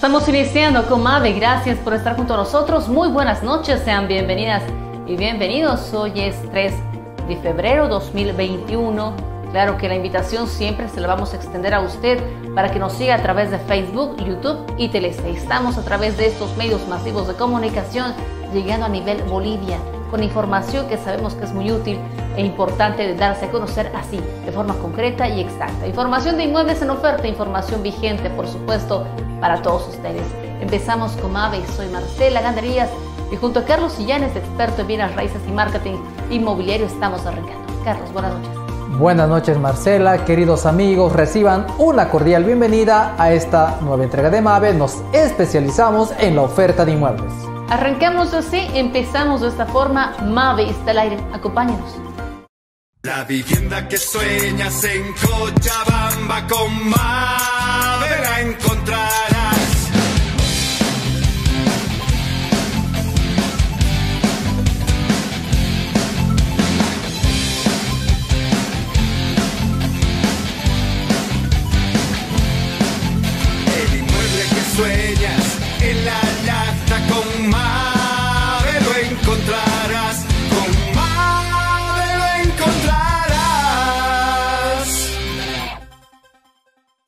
Estamos iniciando con Mave. Gracias por estar junto a nosotros. Muy buenas noches. Sean bienvenidas y bienvenidos. Hoy es 3 de febrero 2021. Claro que la invitación siempre se la vamos a extender a usted para que nos siga a través de Facebook, YouTube y Telese. Estamos a través de estos medios masivos de comunicación llegando a nivel Bolivia con información que sabemos que es muy útil e importante de darse a conocer así, de forma concreta y exacta. Información de inmuebles en oferta, información vigente, por supuesto, para todos ustedes. Empezamos con AVE, soy Marcela Ganderías y junto a Carlos Sillanes, experto en bienes raíces y marketing inmobiliario, estamos arrancando. Carlos, buenas noches. Buenas noches Marcela, queridos amigos, reciban una cordial bienvenida a esta nueva entrega de MAVE. Nos especializamos en la oferta de inmuebles. Arrancamos así, empezamos de esta forma. Mave está al aire, acompáñenos. La vivienda que sueñas en Cochabamba con Mave la encontrarás.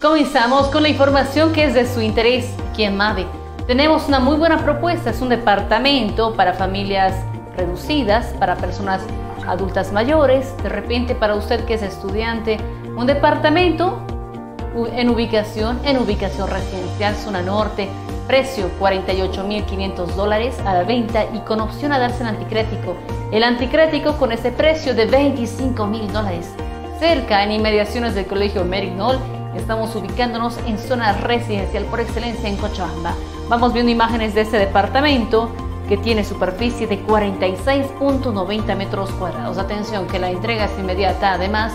Comenzamos con la información que es de su interés aquí en Mave. Tenemos una muy buena propuesta, es un departamento para familias reducidas, para personas adultas mayores, de repente para usted que es estudiante, un departamento en ubicación, en ubicación residencial, zona norte, precio 48.500 dólares a la venta y con opción a darse el anticrético. El anticrético con ese precio de 25.000 dólares. Cerca, en inmediaciones del colegio Merignol, estamos ubicándonos en zona residencial por excelencia en Cochabamba. Vamos viendo imágenes de este departamento que tiene superficie de 46.90 metros cuadrados. Atención que la entrega es inmediata. Además,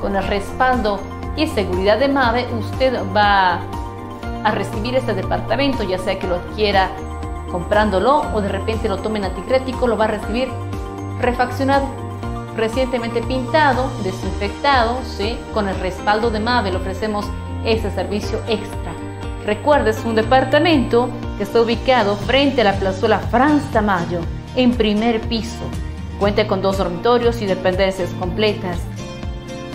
con el respaldo y seguridad de MAVE, usted va a recibir este departamento, ya sea que lo adquiera comprándolo o de repente lo tome en anticrético, lo va a recibir refaccionado, recientemente pintado, desinfectado, ¿sí? con el respaldo de MAVE le ofrecemos ese servicio extra. Recuerde, es un departamento que está ubicado frente a la plazuela Franz Tamayo, en primer piso. Cuenta con dos dormitorios y dependencias completas.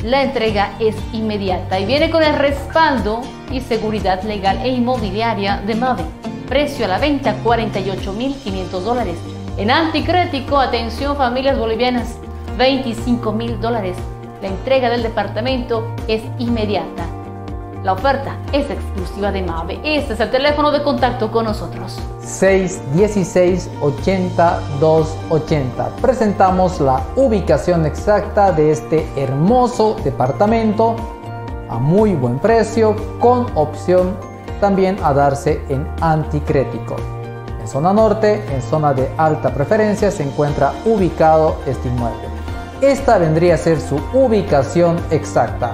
La entrega es inmediata y viene con el respaldo y seguridad legal e inmobiliaria de MAVE. Precio a la venta 48.500 dólares. En anticrético, atención familias bolivianas, 25.000 dólares. La entrega del departamento es inmediata. La oferta es exclusiva de MAVE. Este es el teléfono de contacto con nosotros. 616 80 280. Presentamos la ubicación exacta de este hermoso departamento a muy buen precio con opción también a darse en anticrético. En zona norte, en zona de alta preferencia, se encuentra ubicado este inmueble. Esta vendría a ser su ubicación exacta.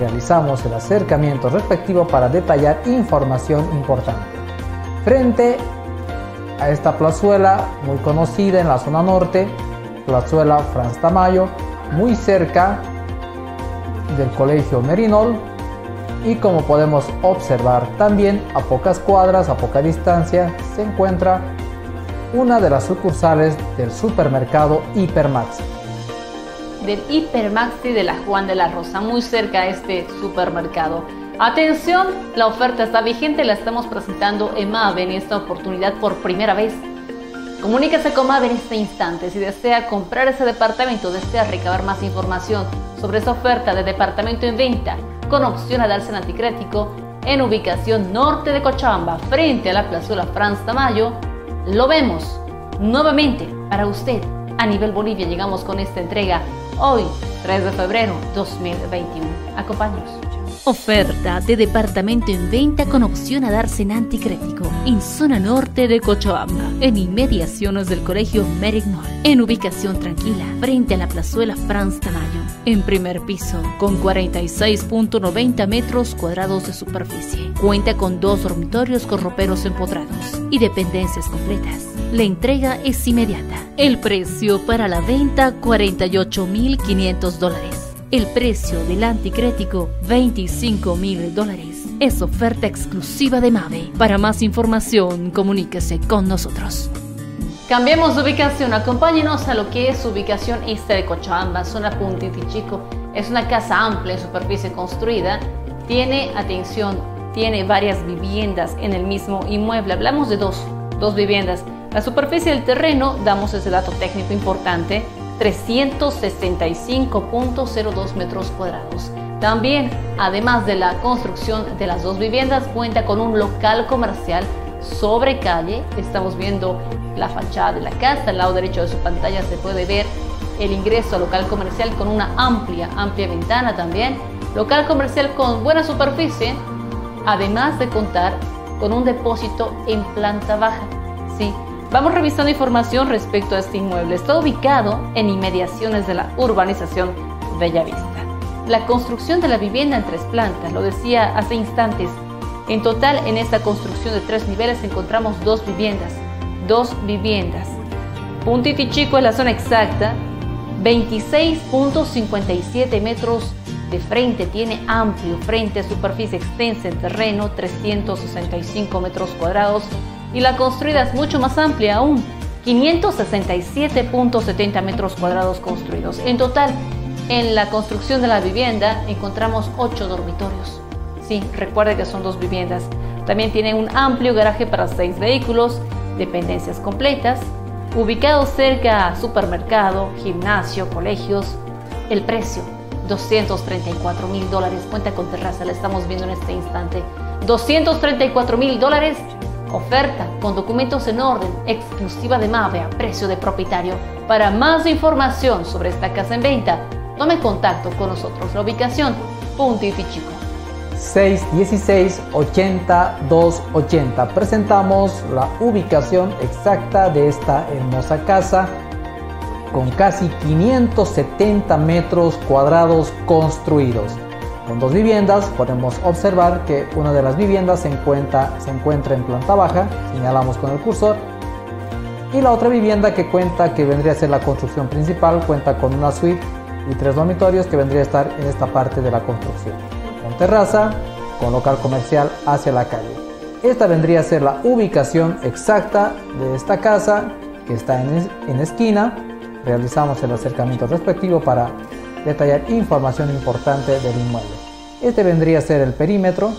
Realizamos el acercamiento respectivo para detallar información importante. Frente a esta plazuela muy conocida en la zona norte, plazuela Franz Tamayo, muy cerca del colegio Merinol y como podemos observar también a pocas cuadras, a poca distancia, se encuentra una de las sucursales del supermercado Hipermax. Del Hipermaxi de la Juan de la Rosa, muy cerca a este supermercado. Atención, la oferta está vigente, la estamos presentando en MAVE en esta oportunidad por primera vez. Comuníquese con MAVE en este instante si desea comprar ese departamento, desea recabar más información sobre esa oferta de departamento en venta con opción a darse en anticrético en ubicación norte de Cochabamba, frente a la plazuela Franz Tamayo, lo vemos nuevamente para usted a nivel Bolivia. Llegamos con esta entrega hoy, 3 de febrero 2021. Acompáñanos. Oferta de departamento en venta con opción a darse en anticrético en zona norte de Cochabamba, en inmediaciones del colegio Merignol, en ubicación tranquila, frente a la plazuela Franz Tamayo, en primer piso, con 46.90 metros cuadrados de superficie. Cuenta con dos dormitorios con roperos empotrados y dependencias completas. La entrega es inmediata. El precio para la venta 48.500 dólares. El precio del anticrético 25 mil dólares. es oferta exclusiva de MAVE. Para más información, comuníquese con nosotros. Cambiemos de ubicación, acompáñenos a lo que es ubicación este de Cochabamba, zona Puntitichico. Es una casa amplia en superficie construida, tiene, atención, tiene varias viviendas en el mismo inmueble. Hablamos de dos, dos viviendas. La superficie del terreno, damos ese dato técnico importante, 365.02 metros cuadrados. También, además de la construcción de las dos viviendas, cuenta con un local comercial sobre calle. Estamos viendo la fachada de la casa, al lado derecho de su pantalla se puede ver el ingreso al local comercial con una amplia, amplia ventana también. Local comercial con buena superficie, además de contar con un depósito en planta baja. Sí, vamos revisando información respecto a este inmueble. Está ubicado en inmediaciones de la urbanización Bellavista. La construcción de la vivienda en tres plantas, lo decía hace instantes. En total, en esta construcción de tres niveles encontramos dos viviendas. Dos viviendas. Puntitichico es la zona exacta. 26.57 metros de frente, tiene amplio frente, superficie extensa en terreno, 365 metros cuadrados, y la construida es mucho más amplia aún, 567.70 metros cuadrados construidos. En total, en la construcción de la vivienda encontramos 8 dormitorios. Sí, recuerde que son dos viviendas. También tiene un amplio garaje para 6 vehículos, dependencias completas, ubicado cerca a supermercado, gimnasio, colegios. El precio 234 mil dólares. Cuenta con terraza, la estamos viendo en este instante. 234 mil dólares. Oferta con documentos en orden, exclusiva de MAVE a precio de propietario. Para más información sobre esta casa en venta, tome contacto con nosotros. La ubicación, Punto Chico. 616 80 280. Presentamos la ubicación exacta de esta hermosa casa con casi 570 metros cuadrados construidos. Con dos viviendas podemos observar que una de las viviendas se encuentra, se encuentra en planta baja, señalamos con el cursor, y la otra vivienda que cuenta, que vendría a ser la construcción principal, cuenta con una suite y tres dormitorios que vendría a estar en esta parte de la construcción. Con terraza, con local comercial hacia la calle. Esta vendría a ser la ubicación exacta de esta casa que está en, en esquina realizamos el acercamiento respectivo para detallar información importante del inmueble. Este vendría a ser el perímetro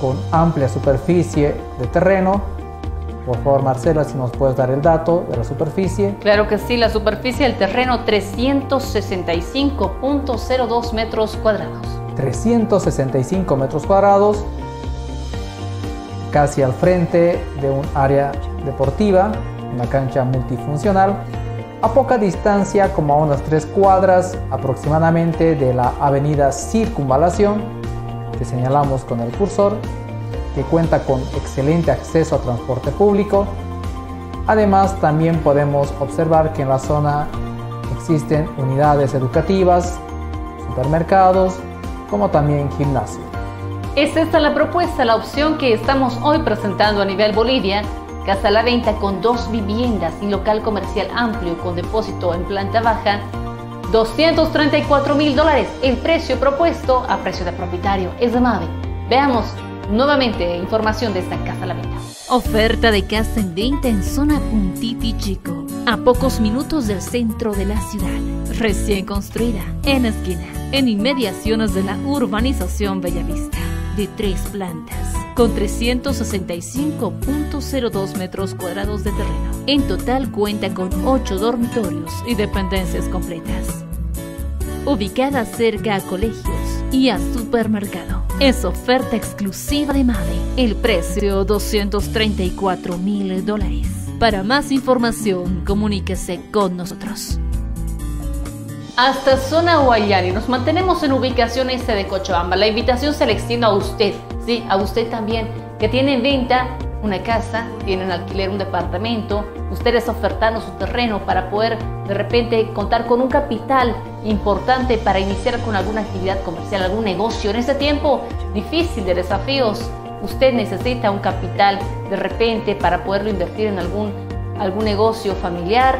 con amplia superficie de terreno. Por favor, Marcela, si nos puedes dar el dato de la superficie. Claro que sí, la superficie del terreno 365.02 metros cuadrados. 365 metros cuadrados, casi al frente de un área deportiva, una cancha multifuncional a poca distancia, como a unas tres cuadras aproximadamente de la avenida Circunvalación, que señalamos con el cursor, que cuenta con excelente acceso a transporte público. Además, también podemos observar que en la zona existen unidades educativas, supermercados, como también gimnasio. Es esta la propuesta, la opción que estamos hoy presentando a nivel Bolivia Casa a la venta con dos viviendas y local comercial amplio con depósito en planta baja, 234 mil dólares. El precio propuesto a precio de propietario es de MAVE. Veamos nuevamente información de esta casa a la venta. Oferta de casa en venta en zona Puntiti Chico, a pocos minutos del centro de la ciudad. Recién construida, en esquina, en inmediaciones de la urbanización Bellavista, de tres plantas con 365.02 metros cuadrados de terreno. En total cuenta con 8 dormitorios y dependencias completas. Ubicada cerca a colegios y a supermercado. Es oferta exclusiva de MAVE. El precio 234 mil dólares. Para más información, comuníquese con nosotros. Hasta zona Guayani, nos mantenemos en ubicación este de Cochabamba. La invitación se le extiende a usted Sí, a usted también, que tiene en venta una casa, tiene en alquiler un departamento, ustedes ofertando su terreno para poder de repente contar con un capital importante para iniciar con alguna actividad comercial, algún negocio. En este tiempo difícil de desafíos, usted necesita un capital de repente para poderlo invertir en algún, algún negocio familiar.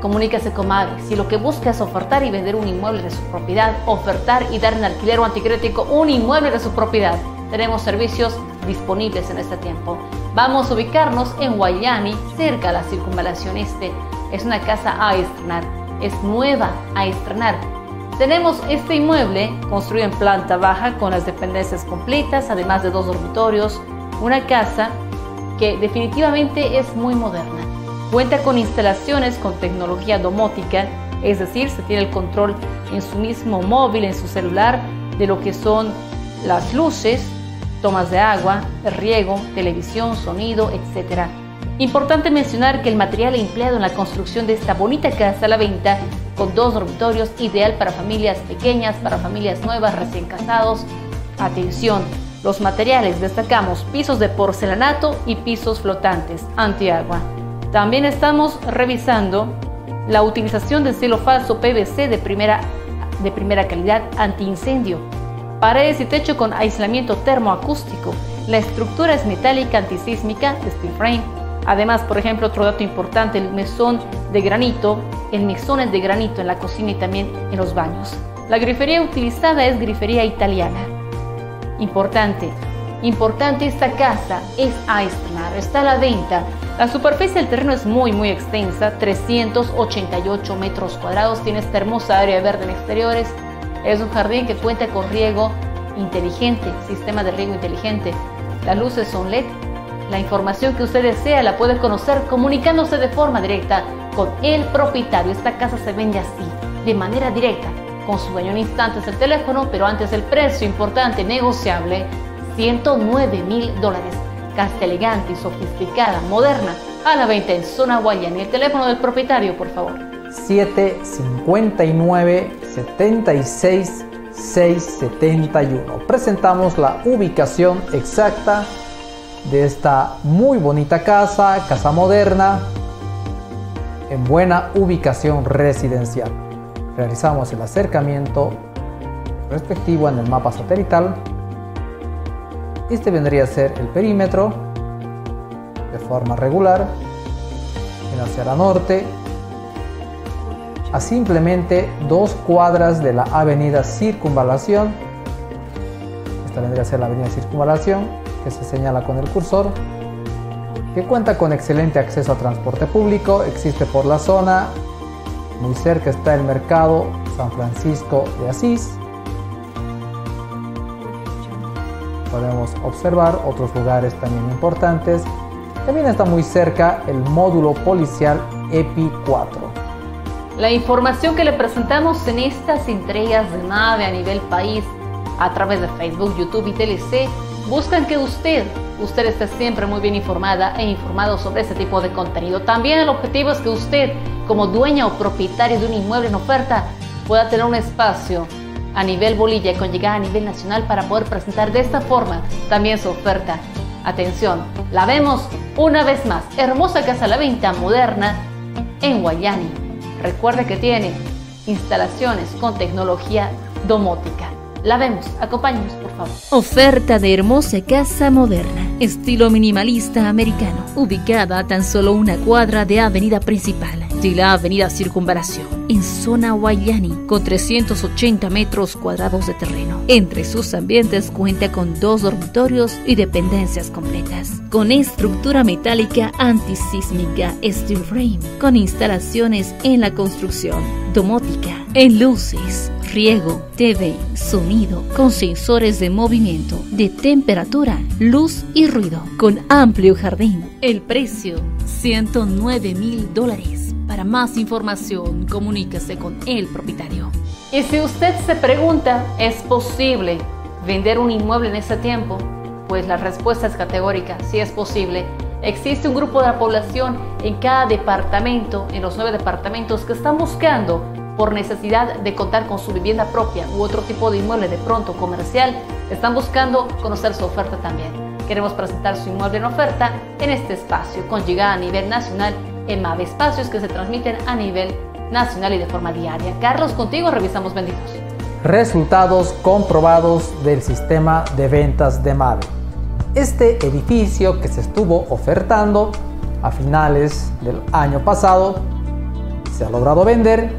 Comuníquese con Mavi. Si lo que busca es ofertar y vender un inmueble de su propiedad, ofertar y dar en alquiler o anticrético un inmueble de su propiedad, tenemos servicios disponibles en este tiempo. Vamos a ubicarnos en Guayani, cerca de la circunvalación este. Es una casa a estrenar, es nueva a estrenar. Tenemos este inmueble construido en planta baja con las dependencias completas, además de dos dormitorios, una casa que definitivamente es muy moderna. Cuenta con instalaciones con tecnología domótica, es decir, se tiene el control en su mismo móvil, en su celular, de lo que son las luces, tomas de agua, riego, televisión, sonido, etc. Importante mencionar que el material empleado en la construcción de esta bonita casa a la venta, con dos dormitorios, ideal para familias pequeñas, para familias nuevas, recién casados. Atención, los materiales destacamos pisos de porcelanato y pisos flotantes antiagua. También estamos revisando la utilización de cielo falso PVC de primera, de primera calidad antiincendio paredes y techo con aislamiento termoacústico. La estructura es metálica antisísmica, steel frame. Además, por ejemplo, otro dato importante, el mesón de granito. El mesón es de granito en la cocina y también en los baños. La grifería utilizada es grifería italiana. Importante, importante esta casa es a estrenar, está a la venta. La superficie del terreno es muy muy extensa, 388 metros cuadrados, tiene esta hermosa área verde en exteriores, es un jardín que cuenta con riego inteligente, sistema de riego inteligente. Las luces son LED. La información que usted desea la puede conocer comunicándose de forma directa con el propietario. Esta casa se vende así, de manera directa, con su dueño en instantes el teléfono, pero antes el precio importante, negociable, 109 mil dólares. Casa elegante y sofisticada, moderna, a la venta en zona Guayana. El teléfono del propietario, por favor. 759 76 671. Presentamos la ubicación exacta de esta muy bonita casa, casa moderna, en buena ubicación residencial. Realizamos el acercamiento respectivo en el mapa satelital. Este vendría a ser el perímetro de forma regular en hacia la norte a simplemente dos cuadras de la avenida Circunvalación. Esta vendría a ser la avenida Circunvalación, que se señala con el cursor, que cuenta con excelente acceso a transporte público, existe por la zona, muy cerca está el mercado San Francisco de Asís. Podemos observar otros lugares también importantes. También está muy cerca el módulo policial EPI 4. La información que le presentamos en estas entregas de nave a nivel país a través de Facebook, YouTube y TLC buscan que usted, usted esté siempre muy bien informada e informado sobre este tipo de contenido. También el objetivo es que usted, como dueña o propietario de un inmueble en oferta, pueda tener un espacio a nivel bolilla y con llegada a nivel nacional para poder presentar de esta forma también su oferta. Atención, la vemos una vez más. Hermosa casa a la venta moderna en Guayani. Recuerde que tiene instalaciones con tecnología domótica. La vemos, acompáñenos por favor. Oferta de hermosa casa moderna, estilo minimalista americano, ubicada a tan solo una cuadra de avenida principal de la avenida Circunvalación, en zona Guayani, con 380 metros cuadrados de terreno. Entre sus ambientes cuenta con dos dormitorios y dependencias completas, con estructura metálica antisísmica steel frame, con instalaciones en la construcción, domótica, en luces, riego, TV, sonido, con sensores de movimiento, de temperatura, luz y ruido, con amplio jardín. El precio, 109 mil dólares. Para más información, comuníquese con el propietario. Y si usted se pregunta, ¿es posible vender un inmueble en ese tiempo? Pues la respuesta es categórica, sí es posible. Existe un grupo de la población en cada departamento, en los nueve departamentos, que están buscando por necesidad de contar con su vivienda propia u otro tipo de inmueble de pronto comercial, están buscando conocer su oferta también. Queremos presentar su inmueble en oferta en este espacio, con llegada a nivel nacional en MAVE, espacios que se transmiten a nivel nacional y de forma diaria. Carlos, contigo revisamos benditos. Resultados comprobados del sistema de ventas de MAVE. Este edificio que se estuvo ofertando a finales del año pasado se ha logrado vender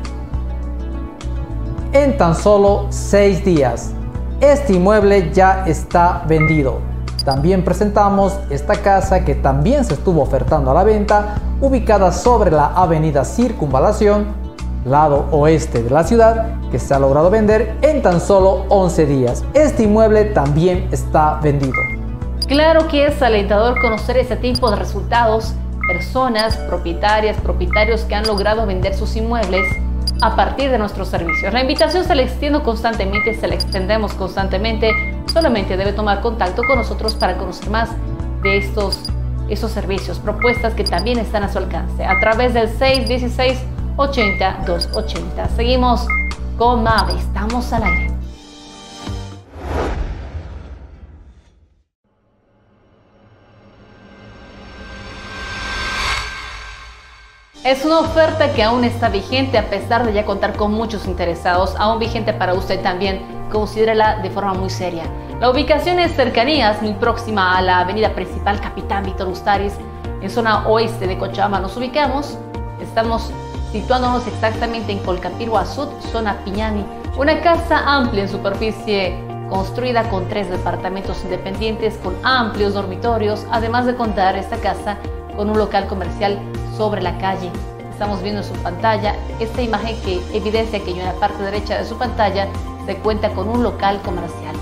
en tan solo seis días. Este inmueble ya está vendido. También presentamos esta casa que también se estuvo ofertando a la venta, ubicada sobre la avenida Circunvalación, lado oeste de la ciudad, que se ha logrado vender en tan solo 11 días. Este inmueble también está vendido. Claro que es alentador conocer ese tipo de resultados, personas, propietarias, propietarios que han logrado vender sus inmuebles a partir de nuestros servicios. La invitación se la extiendo constantemente, se la extendemos constantemente. Solamente debe tomar contacto con nosotros para conocer más de estos esos servicios, propuestas que también están a su alcance a través del 616 80 280. Seguimos con MAVE, estamos al aire. Es una oferta que aún está vigente a pesar de ya contar con muchos interesados, aún vigente para usted también, considérela de forma muy seria. La ubicación es cercanías, muy próxima a la avenida principal Capitán Víctor Ustaris, en zona oeste de Cochabamba nos ubicamos. Estamos situándonos exactamente en Colcapiro Azul, zona Piñani, una casa amplia en superficie construida con tres departamentos independientes con amplios dormitorios, además de contar esta casa con un local comercial sobre la calle. Estamos viendo en su pantalla esta imagen que evidencia que en la parte derecha de su pantalla se cuenta con un local comercial.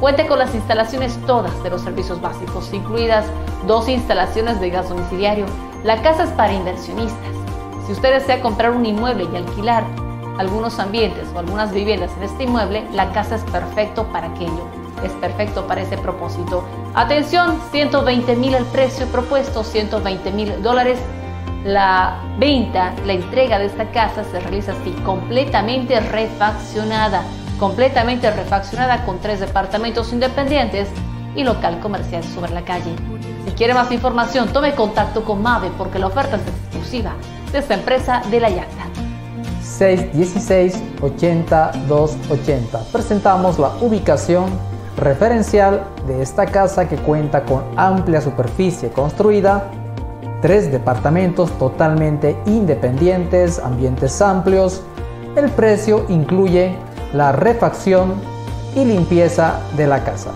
Cuenta con las instalaciones todas de los servicios básicos, incluidas dos instalaciones de gas domiciliario. La casa es para inversionistas. Si usted desea comprar un inmueble y alquilar algunos ambientes o algunas viviendas en este inmueble, la casa es perfecto para aquello. Es perfecto para ese propósito. Atención, 120 mil el precio propuesto, 120 mil dólares la venta, la entrega de esta casa se realiza así, completamente refaccionada, completamente refaccionada con tres departamentos independientes y local comercial sobre la calle. Si quiere más información, tome contacto con MAVE porque la oferta es exclusiva de esta empresa de la Yacta. 616 80 280. Presentamos la ubicación referencial de esta casa que cuenta con amplia superficie construida tres departamentos totalmente independientes, ambientes amplios. El precio incluye la refacción y limpieza de la casa.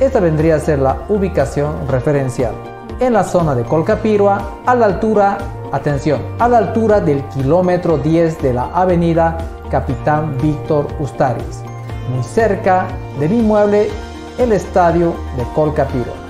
Esta vendría a ser la ubicación referencial en la zona de Colcapirua a la altura, atención, a la altura del kilómetro 10 de la avenida Capitán Víctor Ustaris, muy cerca del inmueble el estadio de Colcapirua.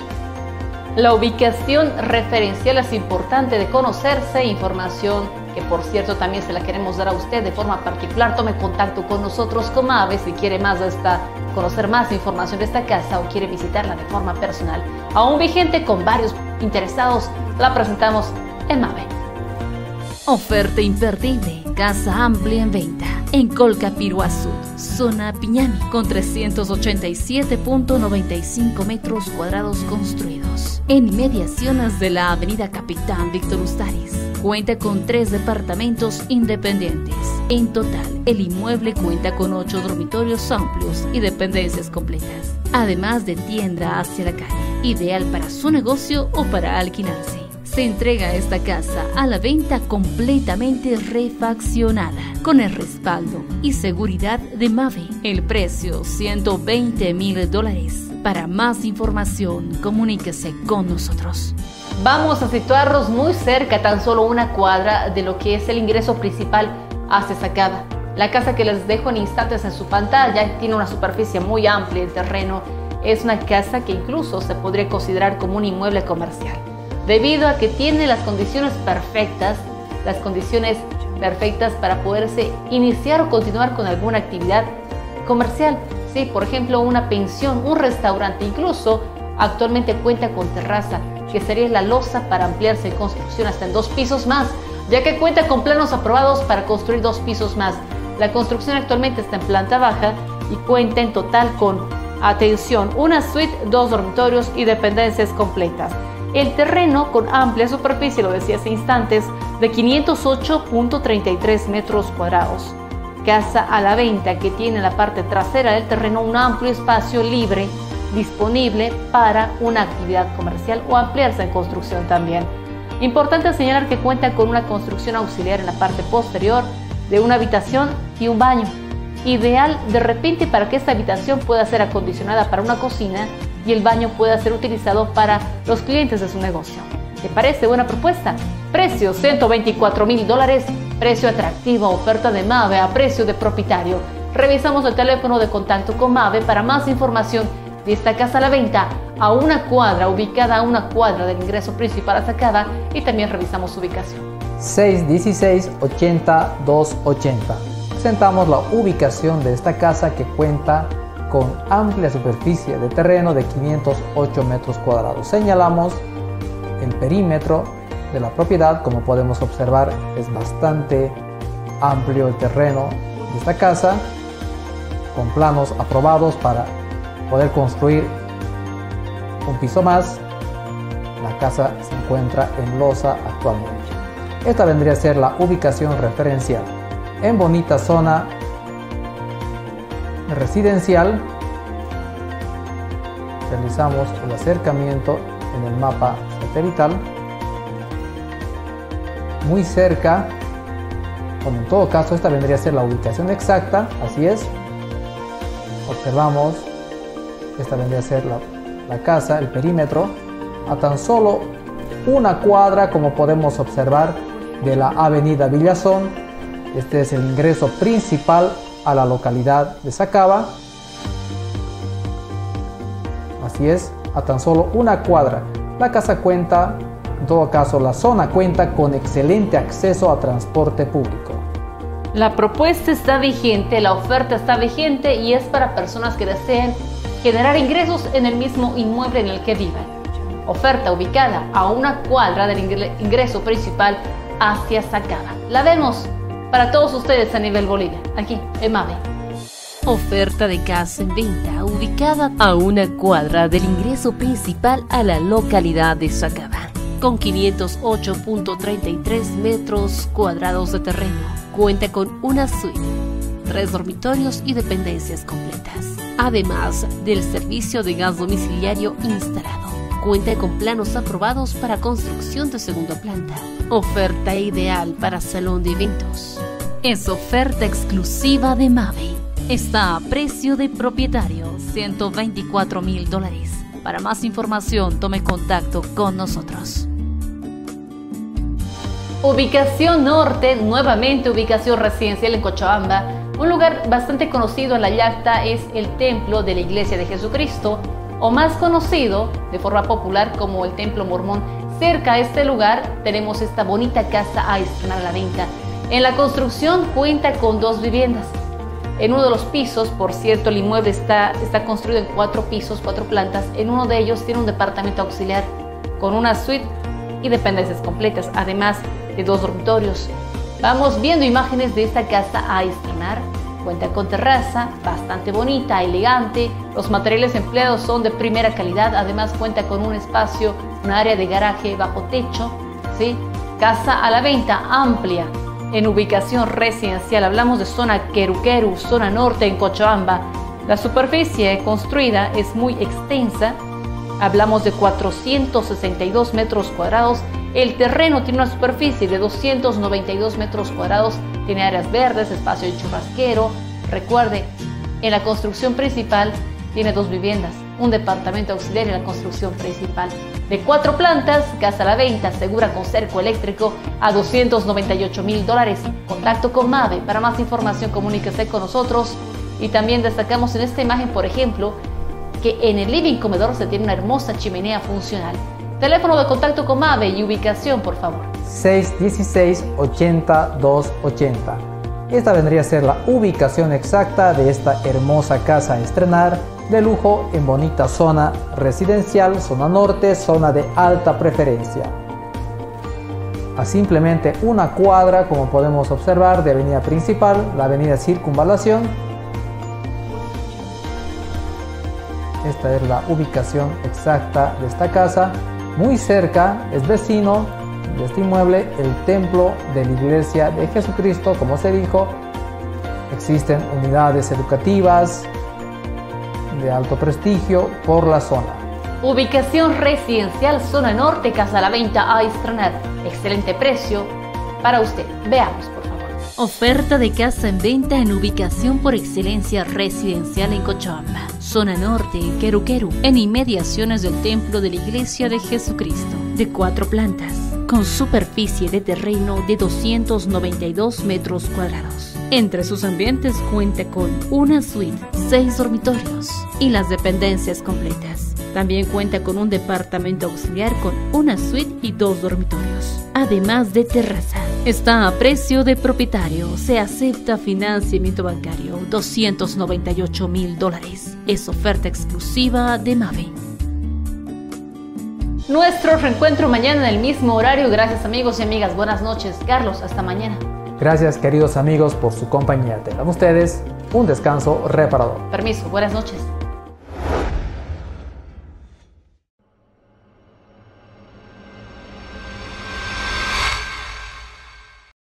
La ubicación referencial es importante de conocerse, información que por cierto también se la queremos dar a usted de forma particular. Tome contacto con nosotros como AVE si quiere más esta, conocer más información de esta casa o quiere visitarla de forma personal. Aún vigente con varios interesados, la presentamos en MAVE. Oferta imperdible, casa amplia en venta en Colcapiruazú, zona Piñami, con 387.95 metros cuadrados construidos. En inmediaciones de la avenida Capitán Víctor Ustaris. Cuenta con tres departamentos independientes. En total, el inmueble cuenta con ocho dormitorios amplios y dependencias completas, además de tienda hacia la calle, ideal para su negocio o para alquilarse se entrega esta casa a la venta completamente refaccionada, con el respaldo y seguridad de Mave. El precio 120 mil dólares. Para más información, comuníquese con nosotros. Vamos a situarnos muy cerca, tan solo una cuadra de lo que es el ingreso principal hacia Sacada. La casa que les dejo en instantes en su pantalla tiene una superficie muy amplia, el terreno es una casa que incluso se podría considerar como un inmueble comercial debido a que tiene las condiciones perfectas, las condiciones perfectas para poderse iniciar o continuar con alguna actividad comercial. Sí, por ejemplo, una pensión, un restaurante, incluso actualmente cuenta con terraza, que sería la losa para ampliarse en construcción hasta en dos pisos más, ya que cuenta con planos aprobados para construir dos pisos más. La construcción actualmente está en planta baja y cuenta en total con, atención, una suite, dos dormitorios y dependencias completas. El terreno con amplia superficie, lo decía hace instantes, de 508.33 metros cuadrados. Casa a la venta que tiene en la parte trasera del terreno un amplio espacio libre disponible para una actividad comercial o ampliarse en construcción también. Importante señalar que cuenta con una construcción auxiliar en la parte posterior de una habitación y un baño. ideal de repente para que esta habitación pueda ser acondicionada para una cocina y el baño pueda ser utilizado para los clientes de su negocio. ¿Te parece buena propuesta? Precio 124 mil dólares, precio atractivo, oferta de MAVE a precio de propietario. Revisamos el teléfono de contacto con MAVE para más información de esta casa a la venta a una cuadra, ubicada a una cuadra del ingreso principal a y también revisamos su ubicación. 616-80-280. Presentamos la ubicación de esta casa que cuenta con amplia superficie de terreno de 508 metros cuadrados. Señalamos el perímetro de la propiedad, como podemos observar, es bastante amplio el terreno de esta casa, con planos aprobados para poder construir un piso más. La casa se encuentra en losa actualmente. Esta vendría a ser la ubicación referencial en bonita zona residencial. Realizamos el acercamiento en el mapa satelital. Muy cerca, en todo caso esta vendría a ser la ubicación exacta, así es. Observamos, esta vendría a ser la, la casa, el perímetro, a tan solo una cuadra como podemos observar de la avenida Villazón. Este es el ingreso principal a la localidad de Sacaba. Así es, a tan solo una cuadra. La casa cuenta, en todo caso la zona cuenta con excelente acceso a transporte público. La propuesta está vigente, la oferta está vigente y es para personas que deseen generar ingresos en el mismo inmueble en el que viven. Oferta ubicada a una cuadra del ingreso principal hacia Sacaba. La vemos para todos ustedes a nivel Bolivia, aquí en MAVE. Oferta de casa en venta ubicada a una cuadra del ingreso principal a la localidad de Sacaba, con 508.33 metros cuadrados de terreno. Cuenta con una suite, tres dormitorios y dependencias completas, además del servicio de gas domiciliario instalado. Cuenta con planos aprobados para construcción de segunda planta. Oferta ideal para salón de eventos. Es oferta exclusiva de MAVE. Está a precio de propietario, 124 mil dólares. Para más información, tome contacto con nosotros. Ubicación norte, nuevamente ubicación residencial en Cochabamba. Un lugar bastante conocido en la Yacta es el Templo de la Iglesia de Jesucristo, o más conocido de forma popular como el Templo Mormón. Cerca a este lugar tenemos esta bonita casa a estrenar a la venta. En la construcción cuenta con dos viviendas. En uno de los pisos, por cierto, el inmueble está, está construido en cuatro pisos, cuatro plantas. En uno de ellos tiene un departamento auxiliar con una suite y dependencias completas, además de dos dormitorios. Vamos viendo imágenes de esta casa a estrenar. Cuenta con terraza, bastante bonita, elegante. Los materiales empleados son de primera calidad. Además cuenta con un espacio, un área de garaje bajo techo. ¿sí? Casa a la venta amplia en ubicación residencial. Hablamos de zona Queruqueru, zona norte en Cochabamba. La superficie construida es muy extensa. Hablamos de 462 metros cuadrados. El terreno tiene una superficie de 292 metros cuadrados. Tiene áreas verdes, espacio de churrasquero. Recuerde, en la construcción principal tiene dos viviendas, un departamento auxiliar en la construcción principal. De cuatro plantas, casa a la venta, segura con cerco eléctrico a 298 mil dólares. Contacto con MAVE. Para más información, comuníquese con nosotros. Y también destacamos en esta imagen, por ejemplo, que en el living comedor se tiene una hermosa chimenea funcional. Teléfono de contacto con MAVE y ubicación, por favor. 616-80-280. Esta vendría a ser la ubicación exacta de esta hermosa casa a estrenar de lujo en bonita zona residencial, zona norte, zona de alta preferencia. A simplemente una cuadra, como podemos observar, de avenida principal, la avenida Circunvalación. Esta es la ubicación exacta de esta casa. Muy cerca, es vecino de este inmueble, el templo de la iglesia de Jesucristo, como se dijo. Existen unidades educativas, de alto prestigio por la zona. Ubicación residencial, zona norte, casa a la venta a estrenar. Excelente precio para usted. Veamos, por favor. Oferta de casa en venta en ubicación por excelencia residencial en Cochabamba, zona norte, Queruqueru, en inmediaciones del templo de la Iglesia de Jesucristo, de cuatro plantas, con superficie de terreno de 292 metros cuadrados. Entre sus ambientes cuenta con una suite, seis dormitorios y las dependencias completas. También cuenta con un departamento auxiliar con una suite y dos dormitorios, además de terraza. Está a precio de propietario. Se acepta financiamiento bancario. 298 mil dólares. Es oferta exclusiva de Mave. Nuestro reencuentro mañana en el mismo horario. Gracias amigos y amigas. Buenas noches. Carlos, hasta mañana. Gracias queridos amigos por su compañía. Tengan ustedes un descanso reparador. Permiso. Buenas noches.